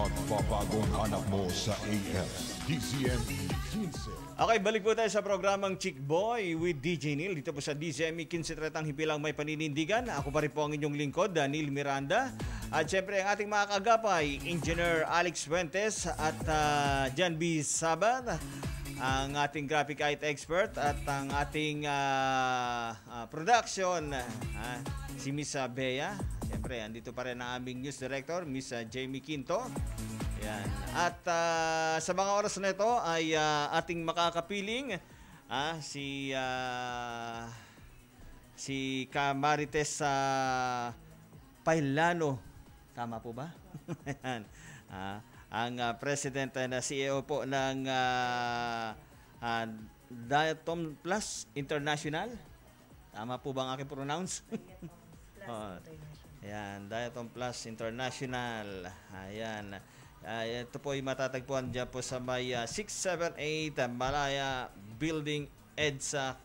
Magpapagong hanap mo sa AF. DZME 15. Okay, balik po tayo sa programang Chick Boy with DJ Neil. Dito po sa DZME 15 Tretang Hipilang May Paninindigan. Ako pa rin po ang inyong lingkod, Daniel Miranda. At syempre ang ating mga kagapay, Engineer Alex Fuentes at uh, Jan B. Sabat ang ating graphic art expert at ang ating uh, uh, production, uh, si Miss Bea. Siyempre, andito pa rin ang aming news director, Miss Jamie Quinto. Yan. At uh, sa mga oras na ito ay uh, ating makakapiling uh, si uh, si Camarites uh, Pailano. Tama po ba? Yan. uh, ang uh, president na CEO po ng uh, uh, Diatom Plus International. Tama po ba ang aking pronounce? oh, Ayan, Diatom Plus International. Ayan. Uh, ito po ay matatagpuan dyan po sa may uh, 678 Malaya Building EDSA,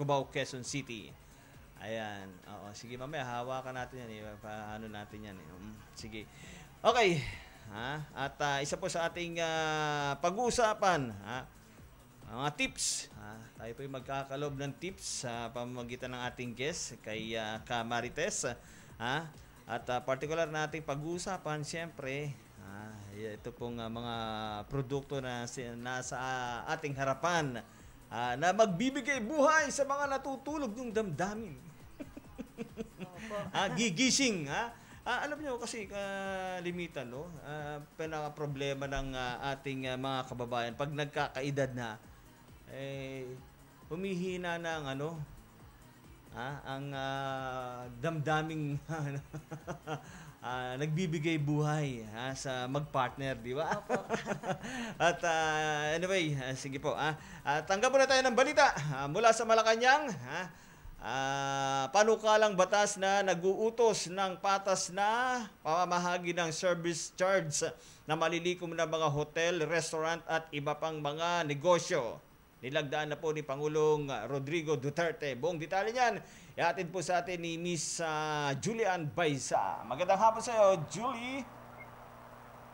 Cubao, Quezon City. Ayan. Oo, sige mamaya hawakan natin yan. Eh. Paano natin yan. Eh. Um, sige. Okay. Ha? At uh, isa po sa ating uh, pag-uusapan, ha? mga tips. Ha? Tayo po ay magkakalob ng tips sa pamamagitan ng ating guest kay uh, Kamarites. Ha? At uh, particular nating pag-uusapan, siyempre, Ah, ito pong uh, mga produkto na nasa uh, ating harapan uh, na magbibigay buhay sa mga natutulog ng damdamin. ah, gigising, ha? Ah, alam niyo kasi uh, limitan no. Uh, pinaka problema ng uh, ating uh, mga kababayan pag nagkakaedad na eh humihina na ang ano ah, ang uh, damdaming uh, nagbibigay buhay ha, sa magpartner, di ba? At uh, anyway, uh, sige po. Ah, uh, tanggap na tayo ng balita uh, mula sa Malacanang. Ha? Uh, panukalang batas na naguutos ng patas na pamamahagi ng service charge na malilikom na mga hotel, restaurant at iba pang mga negosyo. Nilagdaan na po ni Pangulong Rodrigo Duterte. Buong detalye niyan, ihatid po sa atin ni Miss uh, Julian Baisa. Magandang hapon sa iyo, Julie.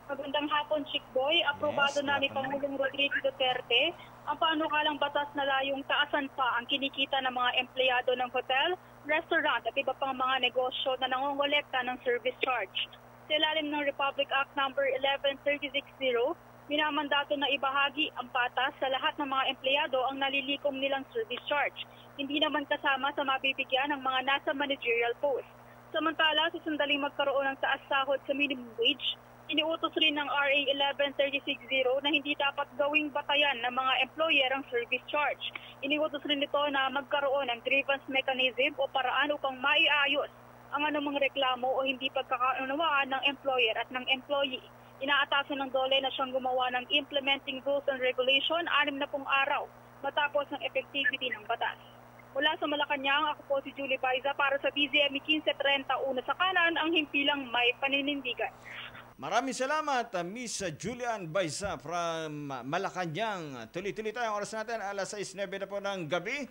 Magandang hapon, Chick Boy. Aprobado yes, na ni Pangulong Rodrigo Duterte ang panukalang batas na layong taasan pa ang kinikita ng mga empleyado ng hotel, restaurant at iba pang mga negosyo na nangongolekta ng service charge. Sa ilalim ng Republic Act No. 11360, Minamandato na ibahagi ang patas sa lahat ng mga empleyado ang nalilikom nilang service charge. Hindi naman kasama sa mabibigyan ng mga nasa managerial post. Samantala, sa sandaling magkaroon ng taas sahod sa minimum wage, iniutos rin ng RA 11360 na hindi dapat gawing batayan ng mga employer ang service charge. Iniutos rin nito na magkaroon ng grievance mechanism o paraan upang maiayos ang anumang reklamo o hindi pagkakaunawaan ng employer at ng employee. Inaatasan ng DOLE na siyang gumawa ng implementing rules and regulation anim na pong araw matapos ng effectivity ng batas. Mula sa Malacanang, ako po si Julie Paiza para sa BZM 1531 sa kanan, ang himpilang may paninindigan. Maraming salamat, uh, Miss Julian Baisa from Malacanang. Tuloy-tuloy tayo ang oras natin, alas 6.9 na po ng gabi.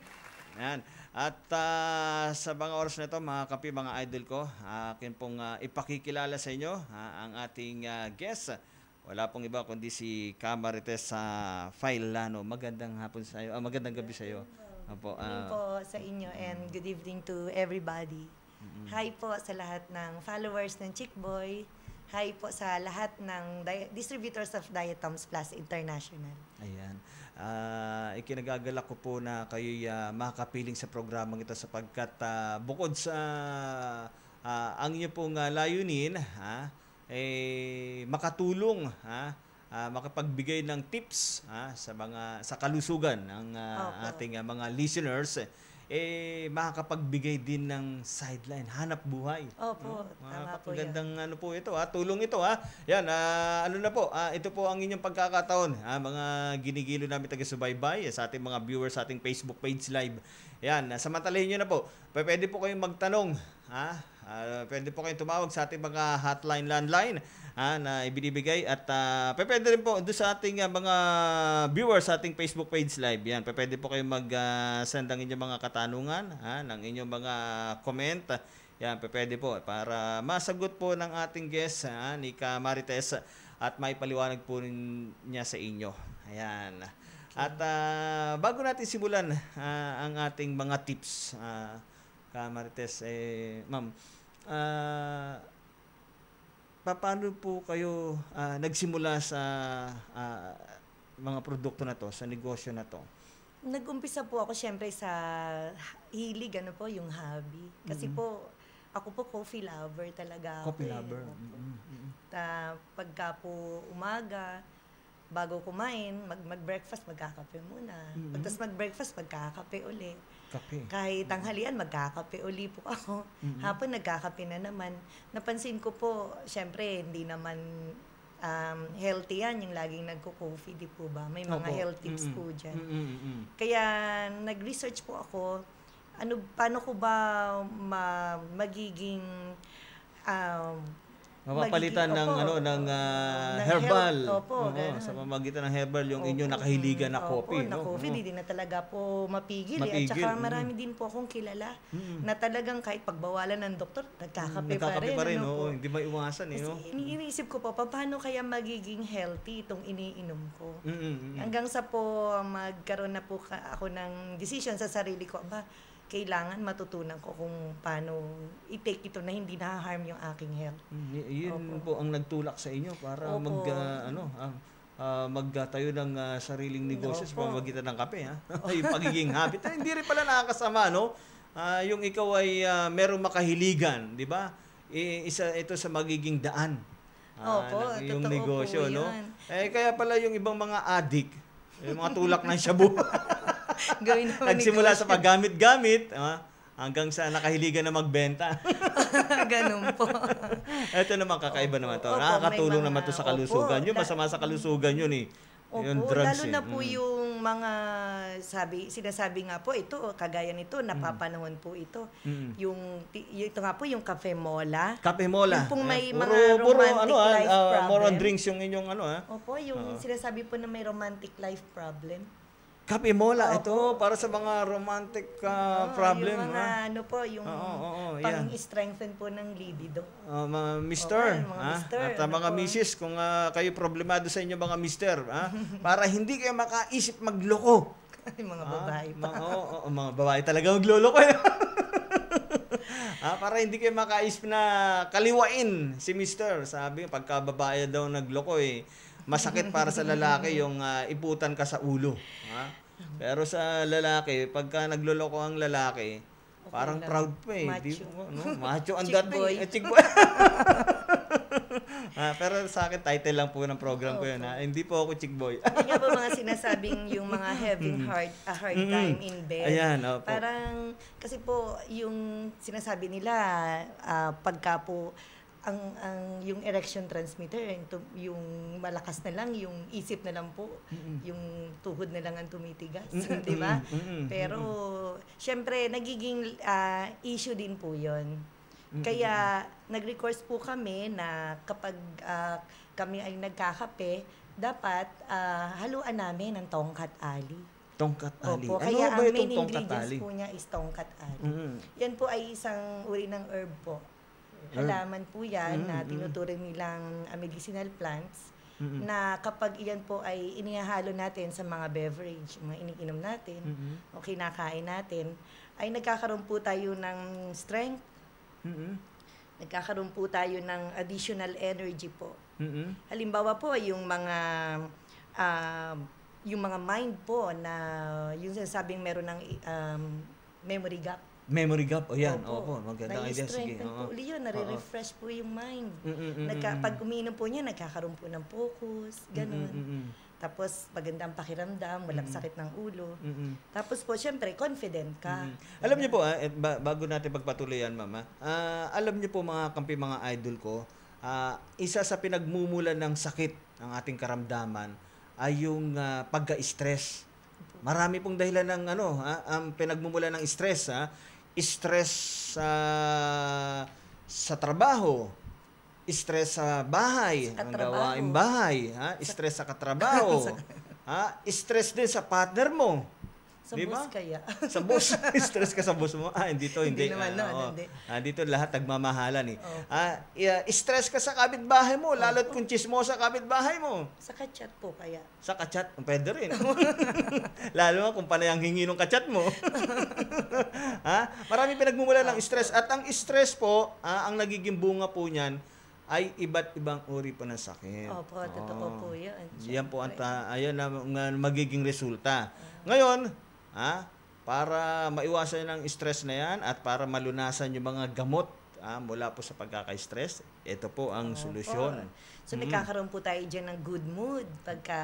Yan. At uh, sa mga oras na ito, mga kapi, mga idol ko, akin pong uh, ipakikilala sa inyo uh, ang ating uh, guest. Wala pong iba kundi si Camarites sa uh, Failano. Magandang hapon sa iyo. Uh, magandang gabi sa iyo. Opo, uh, po sa inyo and good evening to everybody. Mm-hmm. Hi po sa lahat ng followers ng Chick Boy. Hi po sa lahat ng di- distributors of Diatoms Plus International. Ayan uh, ikinagagalak ko po na kayo uh, makapiling sa programang ito sapagkat uh, bukod sa uh, ang inyo pong uh, layunin ha eh makatulong ha uh, makapagbigay ng tips ha sa mga sa kalusugan ng uh, ating uh, mga listeners eh makakapagbigay din ng sideline, hanap buhay. Opo, no? tama po Gandang ano po ito, ha? tulong ito ha. Yan, uh, ano na po, uh, ito po ang inyong pagkakataon, ha? mga ginigilo namin taga-subaybay sa ating mga viewers sa ating Facebook page live. Yan, uh, samantalahin nyo na po. Pwede po kayong magtanong, ha? Uh, pwede po kayong tumawag sa ating mga hotline landline ha, na ibinibigay at uh, pwede rin po doon sa ating uh, mga viewers sa ating Facebook page live. Yan, pwede po kayong mag-send uh, ang inyong mga katanungan, ha, ng inyong mga comment. Yan, pwede po para masagot po ng ating guest ha, ni Ka Marites at may paliwanag po niya sa inyo. Ayan. At ah, bago natin simulan ah, ang ating mga tips, uh, Kamarites, eh, ma'am, ah, pa- paano po kayo ah, nagsimula sa ah, mga produkto na to, sa negosyo na to? Nag-umpisa po ako syempre sa hilig, ano po, yung hobby. Kasi po, ako po coffee lover talaga. ako Coffee eh. lover. Opo. Mm, mm, Ta, pagka po umaga, bago kumain, mag, mag-breakfast, magkakape muna. Mhm. Pagkas mag-breakfast, magkakape uli. Kape. Kahit tanghalian, magkakape uli po ako. Mhm. Hapon, nagkakape na naman. Napansin ko po, syempre, hindi naman um, healthy yan, yung laging nagko-coffee, di po ba? May mga Opo. health tips Mm-mm. po dyan. Mm-mm. Kaya nag-research po ako, ano paano ko ba ma, magiging um, Mapapalitan magiging- ng opo, ano ng ah, ng herbal. health, opo, Oo, ganun. sa pamagitan ng herbal yung Opo, inyong nakahiligan na mm, coffee, Opo, na no? coffee, hindi na talaga po mapigil. eh. At Mapigil, saka mm. marami din po akong kilala Mm. na talagang kahit pagbawalan ng doktor, nagkakape, Nagkakape pa rin, ano oo, po. hindi maiwasan eh, no? iniisip ko po, pa- paano kaya magiging healthy itong iniinom ko? Mm, mm, mm. Hanggang sa po magkaroon na po ka- ako ng decision sa sarili ko, ba, kailangan matutunan ko kung paano i-take ito na hindi na-harm yung aking health. Y- yun Opo. po ang nagtulak sa inyo para Opo. mag ah, ano ah, ah, magtayo ng ah, sariling negosyo sa Opo. pamamagitan ng kape ha. yung pagiging habit. Eh, hindi rin pala nakakasama no. Ah, yung ikaw ay ah, merong makahiligan, di ba? I- isa ito sa magiging daan. ah, Opo, ng yung negosyo, po no? yan. Eh kaya pala yung ibang mga adik, yung mga tulak ng shabu. Gawin naman Nagsimula sa paggamit-gamit, ah, hanggang sa nakahiligan na magbenta. Ganun po. Ito naman kakaiba Opo, naman to. opo, Nakakatulong naman mga- to sa kalusugan. opo, yung masama sa kalusugan yun eh. Opo, yung drugs lalo eh. na po Mm. yung mga sabi, sinasabi nga po ito, kagaya nito, napapanahon po ito. Mm. Yung, ito nga po, yung cafe mola. Kape mola. Yung pong may mga puro, romantic ano, ah, life ah, problem. more on drinks yung inyong ano ah. Opo, yung Oo. sinasabi po na may romantic life problem. Kape mola. Opo. Ito para sa mga romantic ah, Oo, problem. Yung mga ah. ano po, yung Oo, oo, oo, pang-strengthen po ng libido. Ah, mga mister, Oo, mga ah, mister, at ah, ano mga po, misis, kung ah, kayo problemado sa inyo mga mister, ah, para hindi kayo makaisip magloko. yung mga babae Ah, pa. mga, oo, oo, mga babae talaga magloloko. eh. ah, para hindi kayo makaisip na kaliwain si mister. Sabi, pagka babae daw nagloko eh, masakit para sa lalaki yung ah, iputan ka sa ulo. Ha? Pero sa lalaki, pagka nagloloko ang lalaki, parang lang. proud pa eh. Di, Macho. ano, macho ang dating. boy. Eh, chick boy. ah, pero sa akin, title lang po ng program ko yun. Ha? Hindi po ako chick boy. Hindi nga po mga sinasabing yung mga having hard, a hard Mm-mm. time in bed. Ayan, opo. Parang, kasi po, yung sinasabi nila, ah, pagka po, ang, ang yung erection transmitter, yung, malakas na lang, yung isip na lang po, yung tuhod na lang ang tumitigas, Mm-mm, di ba? mm-mm, Pero, syempre, nagiging ah, issue din po yon Kaya, nag-recourse po kami na kapag ah, kami ay nagkakape, dapat ah, haluan namin ng tongkat ali. Tongkat ali. Opo, ano kaya ba ang main ingredients ali? po niya is tongkat ali. Mm. Yan po ay isang uri ng herb po. Herb. Halaman po yan Mm, na mm. tinuturing nilang ah, medicinal plants Mm-mm. na kapag iyan po ay inihahalo natin sa mga beverage, mga iniinom natin, Mm-mm. o kinakain natin, ay nagkakaroon po tayo ng strength, Mm-mm. nagkakaroon po tayo ng additional energy po. Mm-mm. Halimbawa po, yung mga um, yung mga mind po na yung sinasabing meron ng um, memory gap. Memory gap. O yan. Opo, magandang idea. Sige. Oo. uli yun, nare-refresh po yung mind. Mm-mm, Nagka, mm-mm. pag umiinom po niya, nagkakaroon po ng focus, ganun. Mm-mm, Tapos magandang pakiramdam, walang sakit ng ulo. mm-mm. Tapos po, syempre, confident ka. Mm. Alam niyo po, ah, eh, ba- bago natin pagpatuloy yan, mama, ah, alam niyo po mga kampi, mga idol ko, ah, isa sa pinagmumulan ng sakit ng ating karamdaman ay yung ah, pagka-stress. Marami pong dahilan ng ano, ha, ang pinagmumulan ng stress, ha. Stress sa sa trabaho, stress sa bahay, Sa ang gawaing bahay, ha? Stress sa katrabaho, ha? Stress din sa partner mo. Sa Di ba? boss kaya. sa boss. Stress ka sa boss mo. Ah, hindi to, hindi. Hindi naman, Ah, no, oo. hindi. Ah, dito lahat nagmamahalan eh. Opo. Ah, i- stress ka sa kapitbahay mo, lalo't kung chismosa kapitbahay mo. Sa kachat po kaya. Sa kachat, pwede rin. Lalo nga kung panay ang hingi ng kachat mo. ha? Marami pinagmumula ng stress. At ang stress po, ah, ang nagiging bunga po niyan, ay iba't ibang uri po ng sakit. Opo, totoo Oo. po yun. Yan po ang ta- ayan na, magiging resulta. Ngayon, ha, para maiwasan ang stress na yan at para malunasan yung mga gamot ah, mula po sa pagkaka-stress, ito po ang solusyon. So, Mm. nagkakaroon po tayo dyan ng good mood pagka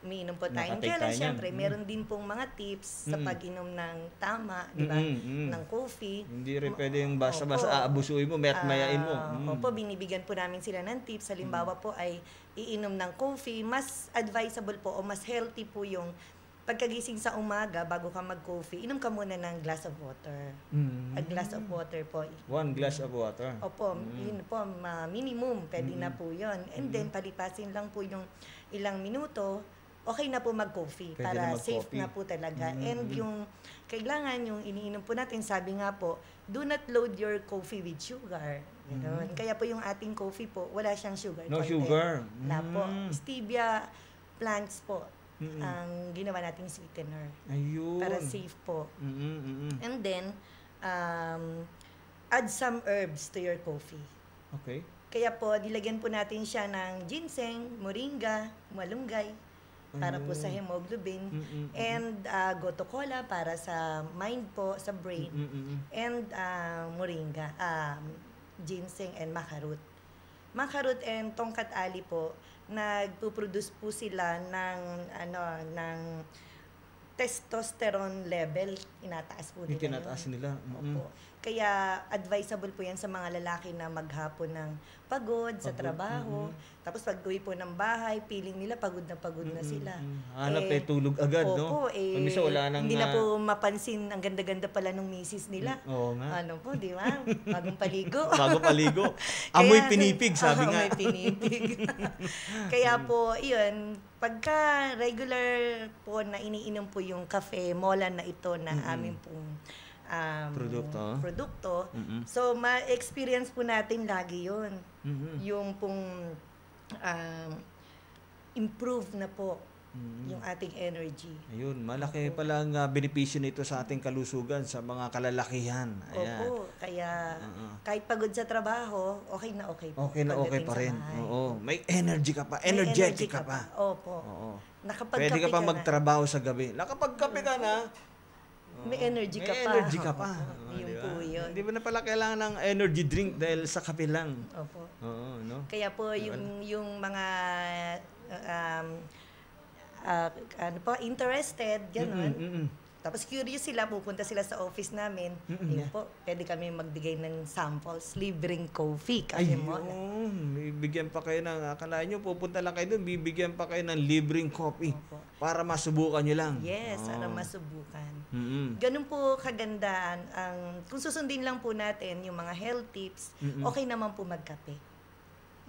umiinom po tayo. Kaya lang, syempre, Mm. meron din pong mga tips sa Mm. pag-inom ng tama, di ba? Mm, mm. Ng coffee. Hindi rin pwede yung basta-basta aabusuin mo, mayat mayain mo. Ah, Mm. Opo, binibigyan po namin sila ng tips. Halimbawa po ay iinom ng coffee. Mas advisable po o mas healthy po yung pagkagising sa umaga bago ka mag-coffee, inom ka muna ng glass of water. Mm. A glass of water po. One glass of water. Opo, Mm. yun po, ma- minimum, pwede na po yun. And then, palipasin lang po yung ilang minuto, okay na po mag-coffee Pwede para na safe mag-coffee. na po talaga. Mm, And mm. yung kailangan yung iniinom po natin, sabi nga po, do not load your coffee with sugar. Ganun. Kaya po yung ating coffee po, wala siyang sugar Mm. No content. sugar. Na po. Mm. Stevia plants po Mm-mm. ang ginawa nating sweetener. Ayun. Para safe po. Mm-mm, mm-mm. And then, um, add some herbs to your coffee. Okay. Kaya po, dilagyan po natin siya ng ginseng, moringa, malunggay, para po sa hemoglobin. Mm-mm. And uh, goto cola para sa mind po, sa brain. Mm-mm. And uh, moringa, um, ginseng and makarut. Makarut and tongkat ali po, nagpo-produce po sila ng ano ng testosterone level, inataas po nila. Yung tinataas yun. nila. Mm-mm. Opo. Kaya advisable po yan sa mga lalaki na maghapon ng pagod sa Pagod, trabaho. Tapos pag uwi po ng bahay, feeling nila pagod na pagod na sila. Hanap Eh, eh, tulog agad, no? Opo, eh, minsan wala nang... hindi na po mapansin ang ganda-ganda pala nung misis nila. Oo nga. Ano po, di ba? Bagong paligo. Bago paligo. Amoy pinipig, sabi nga. Amoy pinipig. Kaya po, yun, pagka regular po na iniinom po yung kafe, mola na ito na amin pong um, Produkto. produkto. Mm-mm. So, ma-experience po natin lagi yun. Mhm. Yung pong um, improve na po Mm. yung ating energy. Ayun, malaki pala ang ah, benepisyo nito sa ating kalusugan, sa mga kalalakihan. Ayan. Opo, kaya Oo. kahit pagod sa trabaho, okay na okay po. Okay na okay pa rin. Oo. May energy ka pa. May Energetic energy ka pa. Opo. Oo. Nakapagkape Pwede ka pa na. magtrabaho sa gabi. Nakapagkape ka na. May energy ka May pa. energy ka pa. Oo, yun po yun. Hindi mo na pala kailangan ng energy drink dahil sa kape lang. Opo. Oo, no? Kaya po yung yung mga um, ah, ano po, interested, ganun. Mm, mm, mm. Tapos curious sila, pupunta sila sa office namin. Mm-mm. Yun po, pwede kami magbigay ng samples, libreng coffee. Kasi mo, Ayun, bibigyan pa kayo ng, akala nyo, pupunta lang kayo doon, bibigyan pa kayo ng libreng coffee Opo. para masubukan nyo lang. yes, Oo. para masubukan. Mm-mm. Ganun po kagandaan ang kung susundin lang po natin yung mga health tips, Mm-mm. okay naman po magkape.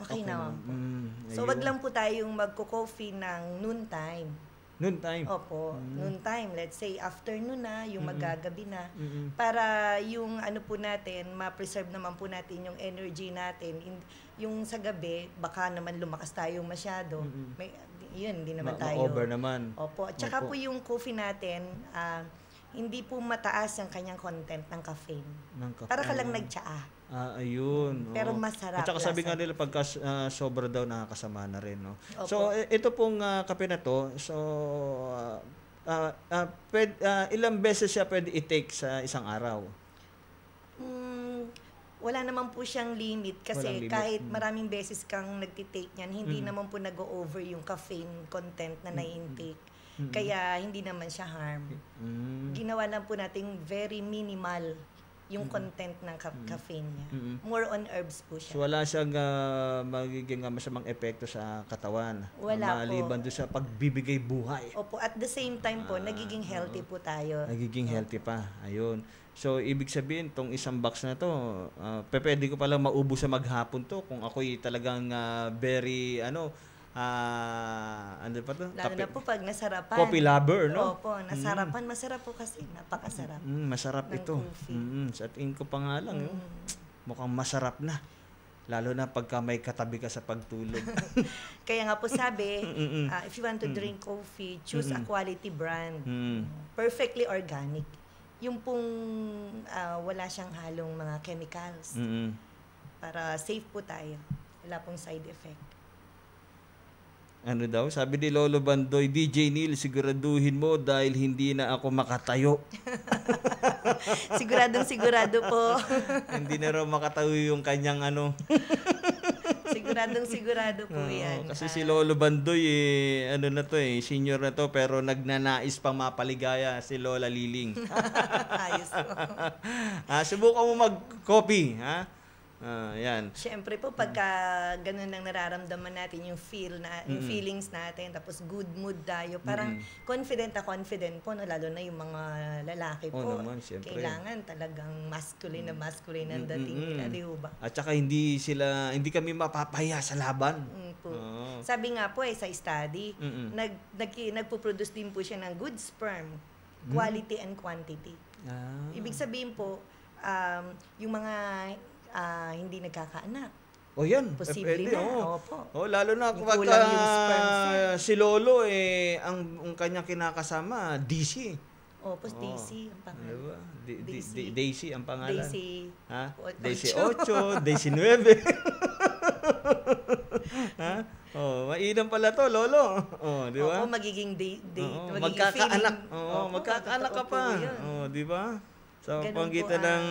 Okay, naman po. Mm, So wag lang po tayong magko-coffee ng noon time. Noon time. Opo, noon time. Let's say afternoon na, yung magagabi na. Mm-mm. Para yung ano po natin, ma-preserve naman po natin yung energy natin. In- yung sa gabi, baka naman lumakas tayo masyado. Mm-mm. May, yun, hindi naman Ma- tayo. ma-over naman. Opo. At saka Opo. po yung coffee natin, ah, hindi po mataas ang kanyang content ng caffeine. Ng kape. Para ka lang nagtsaa. Ah, ayun. Pero oo. masarap, At saka sabi nga nila, pagka ah, sobra daw, nakakasama na rin, no? Opo. So, i- ito pong ah, kape na to, so, ah, ah, ah, pwed- ah, ilang beses siya pwede i-take sa isang araw? Mm, wala naman po siyang limit kasi Walang limit. kahit Mm. maraming beses kang nagtitake niyan, hindi Mm. naman po nag-over yung caffeine content na na-intake. Kaya hindi naman siya harm. Mm. Ginawa lang po nating very minimal yung content ng ca- caffeine niya. Mm. More on herbs po So, siya. wala siyang ah, magiging ah, masamang epekto sa katawan. Wala po. Maliban doon sa pagbibigay buhay. Opo, at the same time po, Ah, nagiging healthy po tayo. Nagiging healthy pa. Ayun. So, ibig sabihin, tong isang box na to, uh, pwede ko pala maubos sa maghapon to kung ako'y talagang ah, very, ano, ah, ano pa to? Lalo na po pag nasarapan. Coffee lover, no? Opo, nasarapan. Masarap po kasi. Napakasarap. Mm, masarap ito. coffee. Mm, sa tingin ko pa nga lang, yun. mukhang masarap na. Lalo na pagka may katabi ka sa pagtulog. Kaya nga po sabi, Mm-mm. ah, if you want to drink coffee, choose a quality brand. Mm. Perfectly organic. Yung pong ah, wala siyang halong mga chemicals. Mm-mm. Para safe po tayo. Wala pong side effect. Ano daw? Sabi ni Lolo Bandoy, DJ Neil, siguraduhin mo dahil hindi na ako makatayo. Siguradong sigurado po. hindi na raw makatayo yung kanyang ano. Siguradong sigurado po Oo, yan. kasi Ah, si Lolo Bandoy, eh, ano na to eh, senior na to, pero nagnanais pang mapaligaya si Lola Liling. Ayos po. ah, subukan mo mag-copy, ha? Ah, yan. Siyempre po, pagka ganun ang nararamdaman natin, yung feel na, yung feelings natin, tapos good mood tayo, parang confident na confident po, no? lalo na yung mga lalaki po. naman, siyempre. Kailangan talagang masculine na masculine ang dating Mm, nila, di ba? At saka hindi sila, hindi kami mapapahiya sa laban. Mm, po. Oo. Sabi nga po eh, sa study, Mm-mm. nag, nag, nagpo-produce din po siya ng good sperm, quality and quantity. Ah. Ibig sabihin po, um, yung mga ah, hindi nagkakaanak, O yan, Posible eh, pwede, na, oo. opo. Oh, lalo na kapag cell. si Lolo eh ang, ang kanyang kinakasama DC. o po, Oo. Daisy, ang pangalan. Diba? Di- di- Daisy. di- Daisy ang pangalan. Daisy. Ha? Daisy ocho. 8, Daisy 9. ha? Oh, mainam pala to, lolo. Oh, di ba? Opo, magiging day, day, Oo, magiging magkakaanak. Oo, Opo, magkakaanak ka pa. Oh, di ba? Sa Ganun panggitan po, ah. ng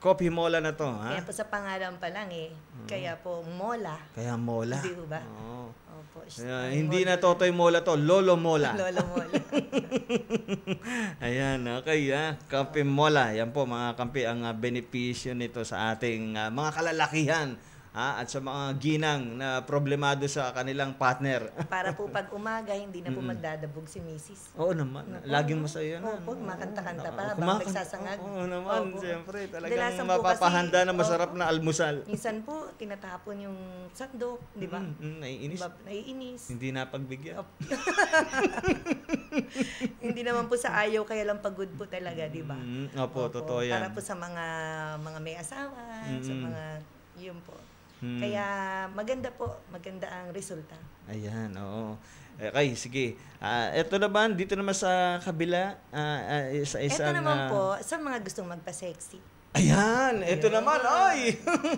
coffee mola na to, ha? Kaya po sa pangalan pa lang eh. Kaya po, mola. Kaya mola. Hindi ba? Oo. Opo. Kaya ang hindi mola. na Totoy Mola to, Lolo Mola. Lolo mola. Ayan, okay ha. Kampi Mola. Yan po mga kampi ang ah, benepisyo nito sa ating ah, mga kalalakihan ha? at sa mga ginang na problemado sa kanilang partner. Para po pag umaga, hindi na po magdadabog si misis. Oo naman. Laging masaya na. Opo, no? kumakanta-kanta pa Oo, habang kumakanta. nagsasangag. Oo naman, Opo. siyempre. Talagang Kadalasan po mapapahanda kasi- na masarap Opo. na almusal. Minsan po, tinatapon yung sandok, di ba? Mm, mm, naiinis. Diba? Naiinis. Hindi na pagbigyan. Opo. hindi naman po sa ayaw, kaya lang pagod po talaga, di ba? Mm, opo, totoo yan. Para po sa mga mga may asawa, sa Mm-mm. mga yun po. Mm. Kaya maganda po, maganda ang resulta. Ayan, oo. Okay, sige. Ah, ito naman, dito naman sa kabila, ah, ah, isa Ito isang... naman ah, po, sa mga gustong magpa-sexy. Ayan, ito naman, ay!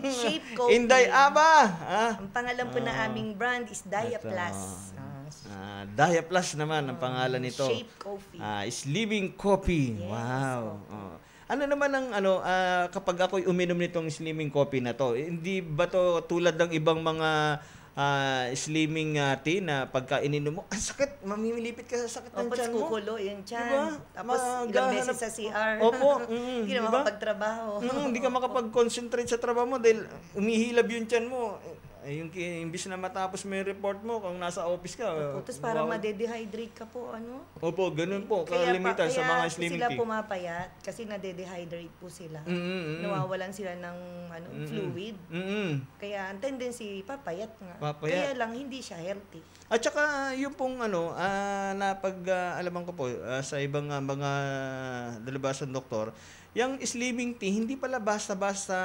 Shape coating. Inday Aba! Ah, Ang pangalan po na aming brand is Dia Ito. Plus. Ah, ah, Daya Plus naman ang pangalan nito. Shape Coffee. Ah, is Living Coffee. Yes, wow. Oh. Ano naman ang ano ah, kapag ako uminom nitong slimming coffee na to, eh, hindi ba to tulad ng ibang mga ah, slimming ah, tea na pagka ininom mo, ang sakit, mamimilipit ka sa sakit ng Opo, tiyan mo. kukulo yung tiyan. Diba? Tapos ilang Magahanap- beses sa CR. Opo, mm, Hindi na diba? makapagtrabaho. Mm, hindi ka makapag-concentrate sa trabaho mo dahil umihilab yung tiyan mo. Eh, yung imbis na matapos mo yung report mo kung nasa office ka. Opo, Tapos parang wow. madedehydrate ka po, ano? Opo, ganun po. Kaya, pa, Kalimitan sa kaya mga po slimming sila tea. pumapayat kasi nadedehydrate po sila. Mm, mm, mm. Nawawalan sila ng ano, Mm, mm. fluid. Mm, mm. Kaya ang tendency, papayat nga. Papayat. Kaya lang, hindi siya healthy. At saka yung pong ano, ah, napag ah, alaman ko po ah, sa ibang ah, mga dalabasan doktor, yung slimming tea, hindi pala basta-basta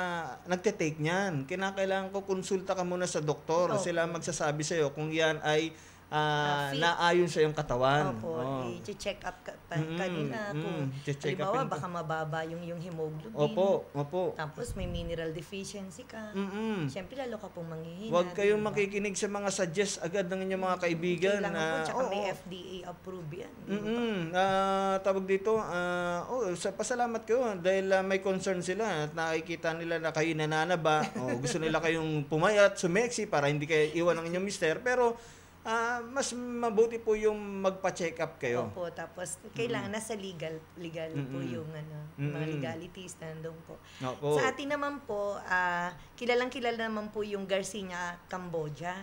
nagte-take niyan. Kinakailangan ko konsulta ka muna sa doktor. Opo. Sila magsasabi sa'yo kung yan ay ah, Ah, fit. naayon sa iyong katawan. Opo, Oo. i-check up ka, pa, Mm, kanina kung mm, check halimbawa baka mababa yung, yung hemoglobin. Opo, opo. Tapos may mineral deficiency ka. Mm-mm. Siyempre lalo ka pong manghihina. Huwag kayong di ba? makikinig sa mga suggest agad ng inyong mga kaibigan. Kailangan na, po, tsaka may oo, FDA approve yan. Mm-mm. Ah, tawag dito, ah, oh, sa pasalamat kayo dahil ah, may concern sila at nakikita nila na kayo nananaba. o gusto nila kayong pumayat, sumeksi para hindi kayo iwan ng inyong mister. Pero ah, mas mabuti po yung magpa-check up kayo. Opo, tapos kailangan nasa legal legal po Mm-mm. yung ano, yung mga legalities nandun po. Opo. Sa atin naman po, ah, kilalang kilala naman po yung Garcinia Cambodia.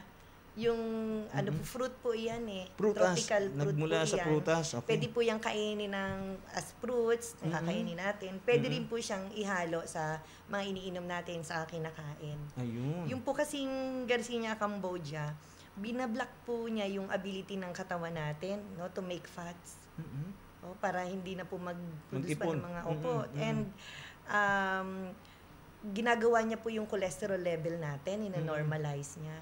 Yung ano po, fruit po yan eh. Mm-hmm. Prutas. Tropical fruit Nagmula po sa yan. prutas. Okay. Pwede po yung kainin ng as fruits, nakakainin natin. Pwede rin po siyang ihalo sa mga iniinom natin sa kinakain. Ayun. Yung po kasing Garcinia Cambodia, binablock po niya yung ability ng katawan natin no to make fats. Mm-mm. Oh, para hindi na po mag-produce pa ng mga opo. Mm-mm. And um, ginagawa niya po yung cholesterol level natin, ina-normalize niya.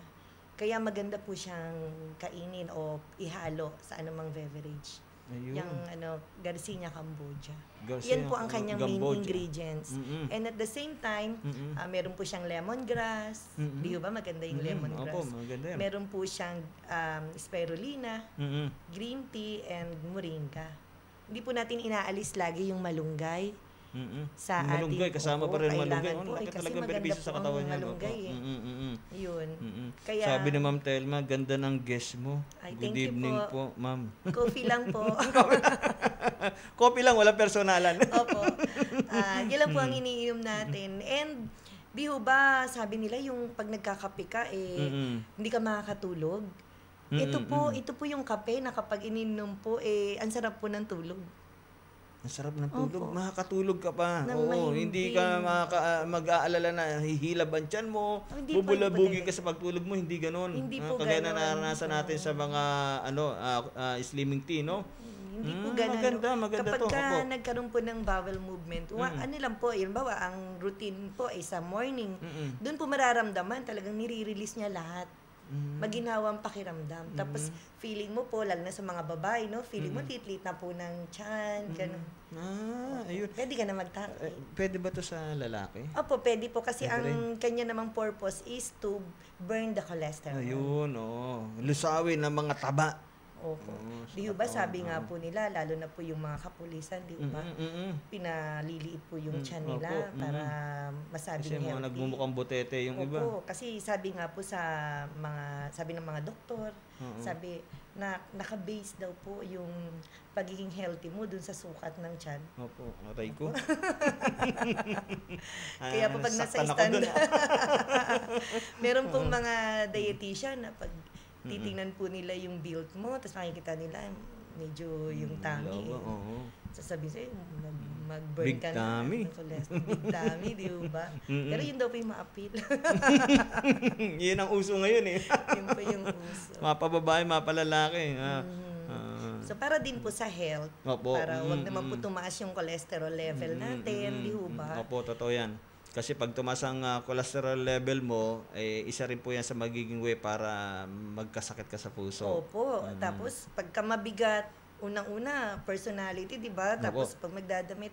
Kaya maganda po siyang kainin o ihalo sa anumang beverage. Ayun. Yung ano, Garcinia Cambodia. Garcia Yan po ang kanyang main Cambodia. ingredients. Mm-mm. And at the same time, Mm-mm. ah, meron po siyang lemongrass. Mm-mm. Di ba maganda yung Mm, lemongrass? Opo, maganda yan. Meron po siyang um, spirulina, Mm-mm. green tea, and moringa. Hindi po natin inaalis lagi yung malunggay Mm-mm. sa malunggay, ating kasama oo, pa rin malunggay. Oh, laki talaga benepisyo sa katawan niya. malunggay eh. Mm-mm. Yun. Mm-mm. Kaya- Sabi ni Ma'am Telma, ganda ng guest mo. Ay, Good evening po. po, ma'am. Coffee lang po. Copy lang, wala personalan. Opo. Ah, yun lang po ang iniinom natin. And di ho ba, sabi nila yung pag nagkakape ka, eh, Mm-mm. hindi ka makakatulog. Mm-mm, Ito po, ito po yung kape na kapag ininom po, eh, ang sarap po ng tulog. Ang sarap ng tulog. Opo. Makakatulog ka pa. Nang Oo, hindi ka makaka, ah, mag-aalala na hihilab ang tiyan mo, Oh, bubulabugin ka sa pagtulog mo, hindi ganon. Hindi Ah, po Kagaya na ganon. naranasan natin sa mga ano ah, ah, slimming tea, no? Hindi po Mm, ganun. maganda, maganda Kapag to. ka Opo. nagkaroon po ng bowel movement, Mm. ano lang po, yun bawa, ang routine po ay sa morning. Mm-mm. Doon po mararamdaman, talagang nire-release niya lahat. Mm. Maginhawang pakiramdam. Tapos, feeling mo po, lalo na sa mga babae, no? Feeling mo, titlit na po ng tiyan, ganun. Ah, ayun. Pwede ka na magtake. Eh, pwede ba to sa lalaki? Opo, pwede po kasi Pwede ang kanya namang purpose is to burn the cholesterol. Ayun, oo. Lusawin ng mga taba. Opo. Oo, Di ba sabi nga po nila, lalo na po yung mga kapulisan, di ba? Mm, mm, mm. Pinaliliit po yung Mm, tiyan nila opo, mm. para masabing Kasi mga healthy. nagmumukhang butete yung iba. Opo, kasi sabi nga po sa mga, sabi ng mga doktor, Oo. sabi na naka-base daw po yung pagiging healthy mo dun sa sukat ng tiyan. Opo, aray ko. Kaya po Ah, pag nasa stand, meron pong mga dietitian na pag titingnan po nila yung build mo, tapos makikita nila medyo yung tummy. Lawa, eh. oo. Sasabihin sa'yo, mag, mag-burn Big ka tummy. na. Big tummy, di ba? Mm-mm. Pero yun daw po yung ma-appeal. Yun ang uso ngayon eh. yun po yung uso. mga pababae, mga palalaki. Ah. Mhm. Ah. So para din po sa health, Opo. para wag Mm, naman po tumaas yung cholesterol level natin, Mm, di ba? Opo, totoo yan. Kasi pag tumaas ang ah, cholesterol level mo, eh, isa rin po yan sa magiging way para magkasakit ka sa puso. Opo. Tapos pagka mabigat, unang-una, personality, di ba? Tapos pag magdadamit,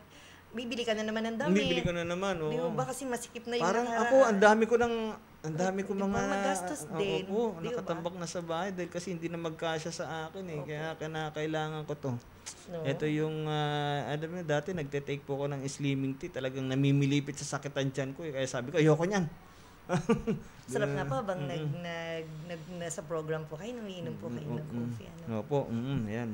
bibili ka na naman ng damit. Bibili ka na naman. Oo. Di ba kasi masikip na yung Parang naka- ako, ang dami ko ng ang dami ko mga magastos ah, din, Opo, di ba? nakatambak na sa bahay dahil kasi hindi na magkasya sa akin eh. Kaya kailangan ko to. No? Ito yung, uh, alam mo, dati nagte-take po ako ng slimming tea. Talagang namimilipit sa sakit ang tiyan ko. Eh. Kaya sabi ko, ayoko niyan. Sarap nga po bang nag, nag, nag, nasa program po kayo, umiinom po kayo ng coffee. Ano? Opo, mm, yan.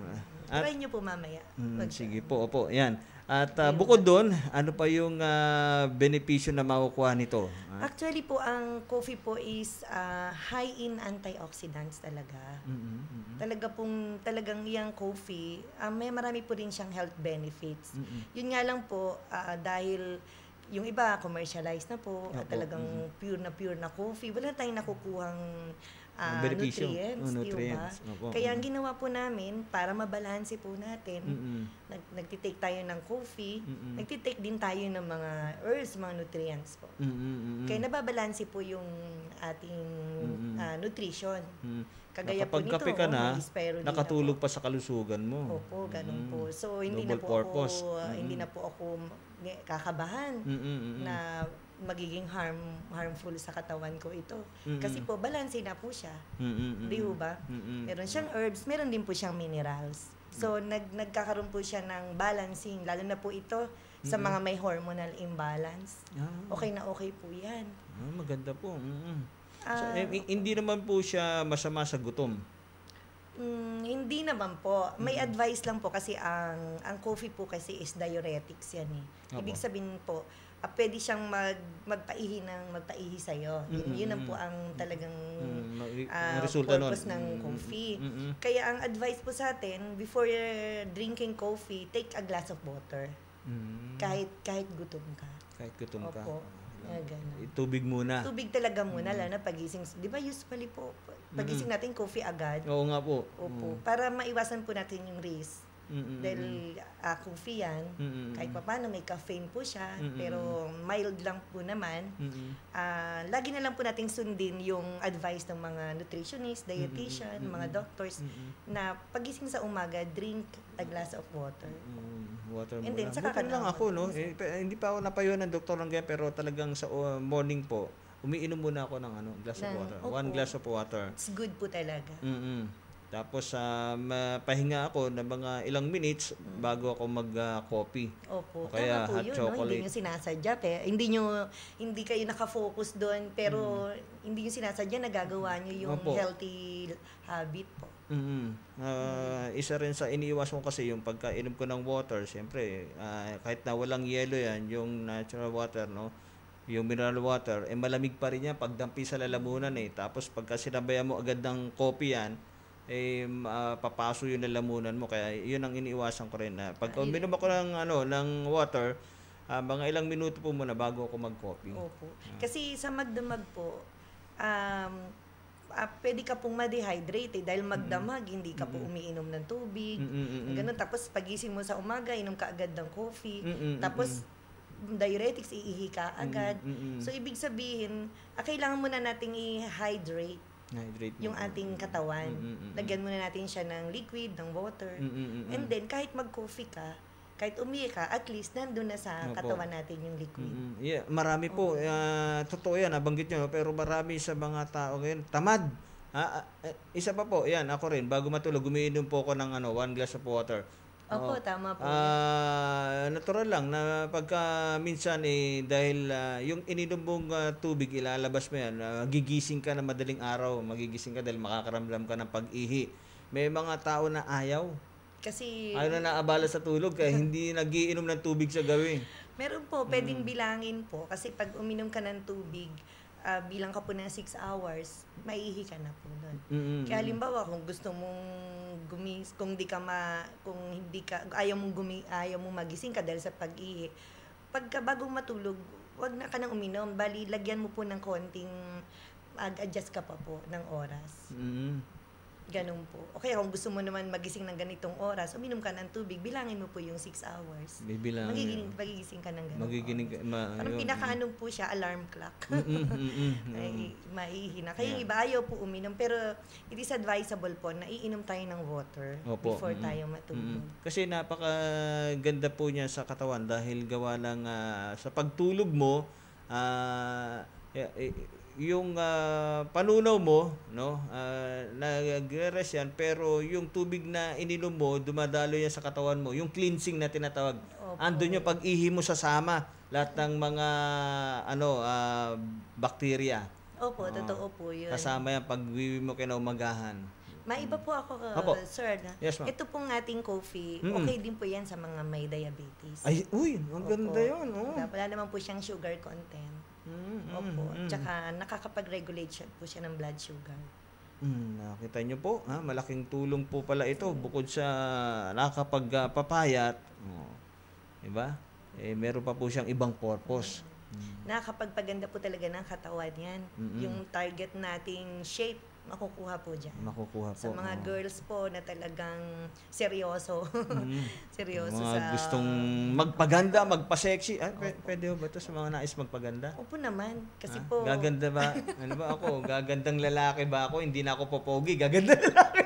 At, Try nyo po mamaya. mm, sige po, opo, yan. At ah, bukod doon, ano pa yung ah, benepisyo na makukuha nito? Ah, Actually po, ang coffee po is ah, high in antioxidants talaga. mm, mm, mm, Talaga pong, talagang yung coffee, ah, may marami po rin siyang health benefits. mm, mm. Yun nga lang po, ah, dahil yung iba commercialized na po, at Opo, talagang pure na pure na coffee, wala tayong nakukuhang ah, Benepisyo. nutrients, Oh, di ba? nutrients. Opo. Kaya ang ginawa po namin, para mabalanse po natin, Mm, mm. nag, nagtitake tayo ng coffee, Mm-mm. nagtitake din tayo ng mga herbs, mga nutrients po. Mm, mm, mm, mm. Kaya nababalanse po yung ating ah, nutrition. Mm. Kagaya po nito, ka na, nakatulog po. pa sa kalusugan mo. Opo, ganun Mm. po. So hindi na Double po purpose. ako Mm-mm. hindi na po ako ni- kakabahan Mm, mm, mm, mm. na magiging harm harmful sa katawan ko ito. Mm-mm. Kasi po balanse na po siya. Mm, mm, mm, Di ba? mm, mm. Meron siyang herbs, meron din po siyang minerals. So nag nagkakaroon po siya ng balancing lalo na po ito sa mga may hormonal imbalance. Ah, Okay na okay po 'yan. ah, maganda po. Mm, mm. So, Ah, eh, hindi naman po siya masama sa gutom. Mm, hindi naman po. May advice lang po kasi ang ang coffee po kasi is diuretics yan eh. Ibig sabihin po, ah, pwede siyang mag magpaihi ng magpaihi sa iyo. Yun, Mm, yun mm, ang po mm. ang talagang Mm, ah, ang resulta nun. purpose ng Mm, mm, coffee. mm, mm, Kaya ang advice po sa atin, before you're drinking coffee, take a glass of water. mm. Kahit kahit gutom ka. Kahit gutom ka. Opo. Ah, ganun. tubig muna. Tubig talaga muna, lalo na pagising. Di ba usually po, pagising natin coffee agad. Oo nga po. Opo. Para maiwasan po natin yung risk. Mm-mm. Dahil ah, coffee yan, Mm-mm. kahit pa paano may caffeine po siya, Mm-mm. pero mild lang po naman. Mm-mm. Ah, lagi na lang po nating sundin yung advice ng mga nutritionist, dietitian, mga doctors na pagising sa umaga, drink a glass of water. Mm, water And muna. then, saka Buti lang ako, no? Eh, pa- hindi pa ako napayo ng doktor ng ganyan, pero talagang sa uh, morning po, umiinom muna ako ng ano, glass of Ng- water. opo. One glass of water. It's good po talaga. mm Tapos, uh, mapahinga ako ng mga ilang minutes bago ako mag-coffee. Opo. O kaya Tama po hot yun, no? chocolate. Hindi nyo sinasadya. Pero, hindi nyo, hindi kayo nakafocus doon, pero hindi nyo sinasadya, nagagawa nyo yung Mm. Opo. healthy habit po. mm Ah, isa rin sa iniiwas ko kasi yung pagkainom ko ng water, siyempre, ah, kahit na walang yelo yan, yung natural water, no? Yung mineral water, eh malamig pa rin yan pagdampi sa lalamunan eh. Tapos pagka sinabayan mo agad ng kopi yan, eh ma- papaso yung lalamunan mo. Kaya yun ang iniiwasan ko rin na pag uminom ako ng, ano, ng water, ah, mga ilang minuto po muna bago ako mag-coffee. Opo. Kasi sa magdamag po, um, ah, pwede ka pong ma-dehydrate eh, dahil magdamag, hindi ka po umiinom ng tubig. Mm-mm-mm. Ganun. Tapos pagising mo sa umaga, inom ka agad ng coffee. Mm-mm-mm. Tapos diuretics, iihi ka agad. Mm-mm. So, ibig sabihin, ah, kailangan muna nating i-hydrate Hydrate yung ating katawan. Mm-mm-mm. Lagyan muna natin siya ng liquid, ng water. Mm-mm-mm. And then, kahit mag-coffee ka, kahit umihi ka, at least nandun na sa Opo. katawan natin yung liquid. Mm, yeah, marami po, ah, totoo yan, nabanggit nyo, pero marami sa mga tao ngayon, tamad. Ah, ah, eh, isa pa po, yan, ako rin, bago matulog, umiinom po ako ng ano, one glass of water. Opo, Oo. tama po. Ah, natural lang na pagka minsan eh dahil ah, yung ininom mong ah, tubig ilalabas mo yan, ah, gigising ka na madaling araw, magigising ka dahil makakaramdam ka ng pag-ihi. May mga tao na ayaw. Kasi, Ayaw na naabala sa tulog kaya hindi nagiinom ng tubig sa gabi. meron po, pwedeng bilangin po. Kasi pag uminom ka ng tubig, ah, bilang ka po ng 6 hours, maiihi ka na po doon. Mm-mm. Kaya halimbawa, kung gusto mong gumis, kung di ka ma, kung hindi ka, ayaw mong gumi, ayaw mong magising ka dahil sa pag-ihi, pagka bagong matulog, wag na ka nang uminom. Bali, lagyan mo po ng konting, mag-adjust ka pa po ng oras. Mm. Ganun po. O kaya kung gusto mo naman magising ng ganitong oras, uminom ka ng tubig, bilangin mo po yung 6 hours. Bibilang. Magigiling, magigising ka ng ganun. Magigiling ka. Ma, Parang yun. pinakaanong po siya, alarm clock. Mm, mm, mm, mm. Ay, maihina. Kaya yung iba ayaw po uminom. Pero it is advisable po na iinom tayo ng water Opo. before Mm, tayo matulog. Mm. Kasi napakaganda po niya sa katawan dahil gawa lang ah, sa pagtulog mo ah, eh, eh, yung ah, panunaw mo no uh, nagre-rest yan pero yung tubig na ininom mo dumadalo yan sa katawan mo yung cleansing na tinatawag Opo. andun yung pag-ihi mo sasama lahat ng mga ano ah, bakterya Opo, totoo po yun. kasama yan pag mo kinaumagahan Maiba po ako, uh, Opo. sir. Na, Yes, ma'am. Ito pong ating coffee, Mm. okay din po yan sa mga may diabetes. ay uy ang ganda yun oh. Wala naman po siyang sugar content. Mm, mm, Opo. mm. Tsaka nakakapag-regulate siya po siya ng blood sugar. Mm, nakita niyo po, ha? malaking tulong po pala ito bukod sa nakakapagpapayat. Oh, 'Di ba? Eh meron pa po siyang ibang purpose. Nakakapagpaganda po talaga ng katawan yan. Mm-mm. Yung target nating shape, makukuha po dyan. Makukuha po. Sa mga oh. girls po na talagang seryoso. Mm. seryoso mga sa... gustong magpaganda, magpa-sexy. Ay, pwede, pwede ba ito sa mga nais magpaganda? Opo naman. Kasi Ah, po... Gaganda ba? Ano ba ako? Gagandang lalaki ba ako? Hindi na ako popogi. Gaganda lalaki.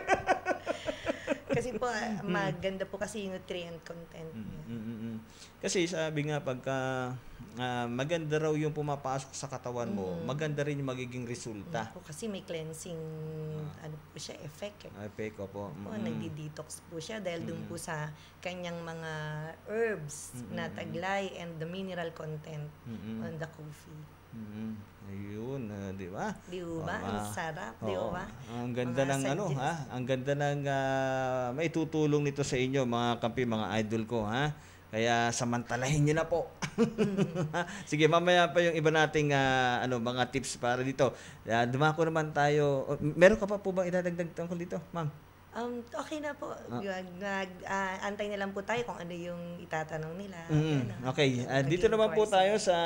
kasi po, ah, maganda po kasi yung nutrient content. Mm, niya. mm, mm, mm. Kasi sabi nga pagka ah, maganda raw yung pumapasok sa katawan mo, maganda rin yung magiging resulta. Po, kasi may cleansing ano po siya, effect. Eh. Ay, peko po. Po, Mm. nagdi-detox po siya dahil dun po sa kanyang mga herbs na taglay and the mineral content Mm-mm. on the coffee. Mm, ayun, ah, di ba? Di ba? Oo, Ang ah. sarap, di ba? Ang ganda Mga ng ano, ha? Ang ganda ng ah, may tutulong nito sa inyo, mga kampi, mga idol ko, ha? Kaya samantalahin niyo na po. Sige, mamaya pa yung iba nating ah, ano, mga tips para dito. Uh, dumako naman tayo. O, meron ka pa po bang idadagdag tungkol dito, ma'am? Um, okay na po. Nag, nag, ah, antay na lang po tayo kung ano yung itatanong nila. Mm, okay, Ah, dito naman po tayo sa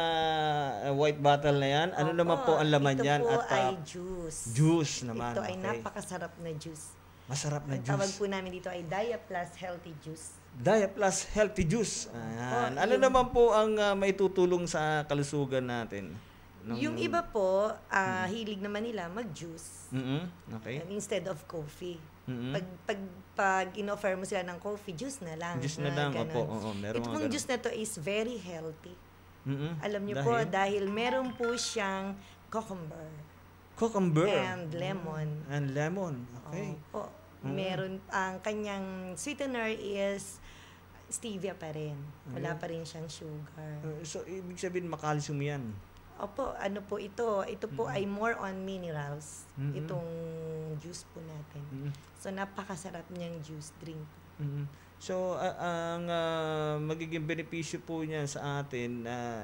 ah, white bottle na yan. Ano Opo, naman po ang laman ito yan? po At ay ah, juice. juice naman. Ito ay okay. napakasarap na juice. Masarap na Ang tawag juice. po namin dito ay Dia Plus Healthy Juice. Dia Plus Healthy Juice. Ayan. Oh, ano yung- naman po ang ah, maitutulong sa kalusugan natin? Nung- Yung iba po, ah, hilig naman nila mag-juice Mm-mm. Okay. instead of coffee. Mm-mm. Pag, pag, pag in-offer mo sila ng coffee, juice na lang. Juice na lang, ganon. opo, oo, meron Ito pong juice na to is very healthy. Mm-mm. Alam niyo Dahil? po, dahil meron po siyang cucumber Cucumber. and lemon. And lemon. Okay. Opo. Meron, ang kanyang sweetener is stevia pa rin. Wala pa rin siyang sugar. Uh, so, ibig sabihin makalsium yan. Opo, ano po ito? Ito po ay more on minerals. Mm-mm. Itong juice po natin. Mm. So, napakasarap niyang juice drink. Mhm. So a- ang ah, magiging benepisyo po niyan sa atin na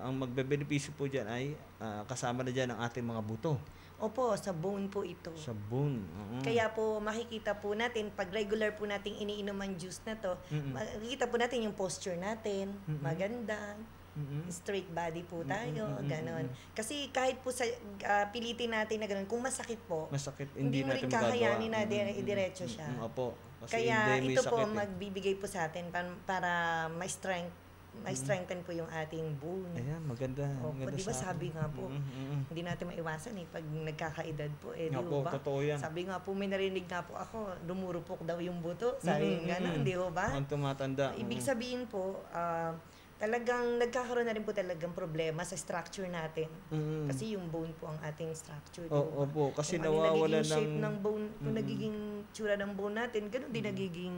ang magbebenepisyo po diyan ay ah, kasama na diyan ang ating mga buto Opo, sa bone po ito. sa bone. Oo. Kaya po makikita po natin pag regular po nating iniinom ang juice na to, Mm-mm. makikita po natin yung posture natin, Mm-mm. maganda, Mhm. straight body po tayo, Mm-mm, ganon. Kasi kahit po sa ah, pilitin natin na ganon, kung masakit po, Masakit hindi, hindi, mo rin kakayanin na Mhm. idiretso siya. Mhm. Opo. Kasi Kaya ito po eh. magbibigay po sa atin para, para ma-strength, ma-strengthen po yung ating bone. Ayan, maganda. Opo, maganda di ba sa sabi nga po, Mhm, mhm. hindi natin maiwasan eh pag nagkakaedad po eh, di Nga po, ba? totoo yan. Sabi nga po, may narinig nga po ako, lumurupok daw yung buto. Sabi Mhm, nga mhm. di ba? Ang tumatanda. Ibig mhm. sabihin po, ah, talagang nagkakaroon na rin po talagang problema sa structure natin. Mhm. Kasi yung bone po ang ating structure. di O- ba? opo, kasi Kung ano yung nawawala nagiging shape ng- ng bone, kung Mhm. nagiging tsura ng bone natin, ganun din nagiging